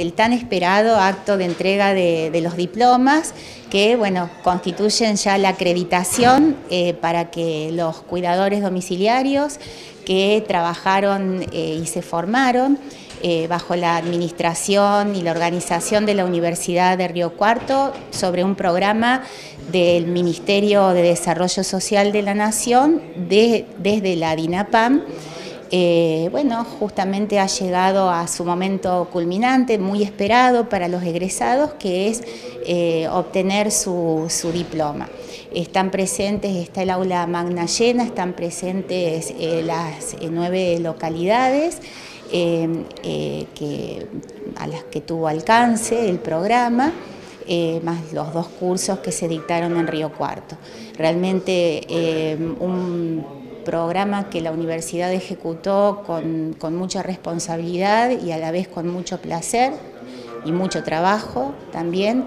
El tan esperado acto de entrega de, los diplomas que bueno, constituyen ya la acreditación eh, para que los cuidadores domiciliarios que trabajaron eh, y se formaron eh, bajo la administración y la organización de la Universidad de Río Cuarto sobre un programa del Ministerio de Desarrollo Social de la Nación desde la DINAPAM eh, bueno, justamente ha llegado a su momento culminante, muy esperado para los egresados, que es eh, obtener su, diploma. Están presentes, está el aula magna llena, están presentes eh, las nueve localidades a las que tuvo alcance el programa. Más los dos cursos que se dictaron en Río Cuarto. Realmente un programa que la universidad ejecutó con, mucha responsabilidad y a la vez con mucho placer y mucho trabajo también,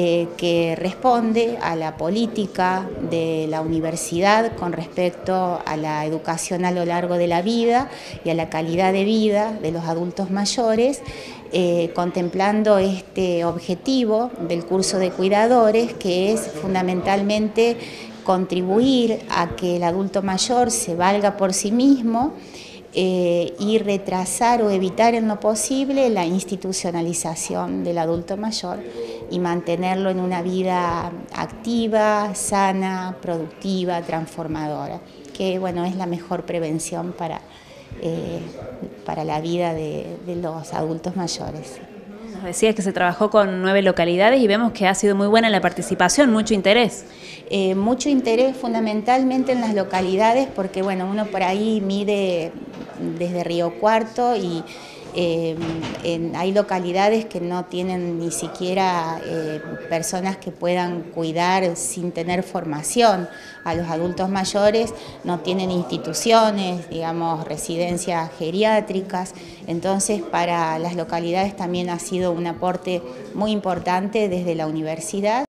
eh, que responde a la política de la universidad con respecto a la educación a lo largo de la vida y a la calidad de vida de los adultos mayores, eh, contemplando este objetivo del curso de cuidadores, que es fundamentalmente contribuir a que el adulto mayor se valga por sí mismo eh, y retrasar o evitar en lo posible la institucionalización del adulto mayor y mantenerlo en una vida activa, sana, productiva, transformadora, que bueno, es la mejor prevención para, eh, para la vida de los adultos mayores. Nos decías que se trabajó con nueve localidades y vemos que ha sido muy buena la participación, mucho interés. Eh, mucho interés fundamentalmente en las localidades porque bueno, uno por ahí mide desde Río Cuarto y eh, hay localidades que no tienen ni siquiera eh, personas que puedan cuidar sin tener formación a los adultos mayores, no tienen instituciones, digamos, residencias geriátricas. Entonces, para las localidades también ha sido un aporte muy importante desde la universidad.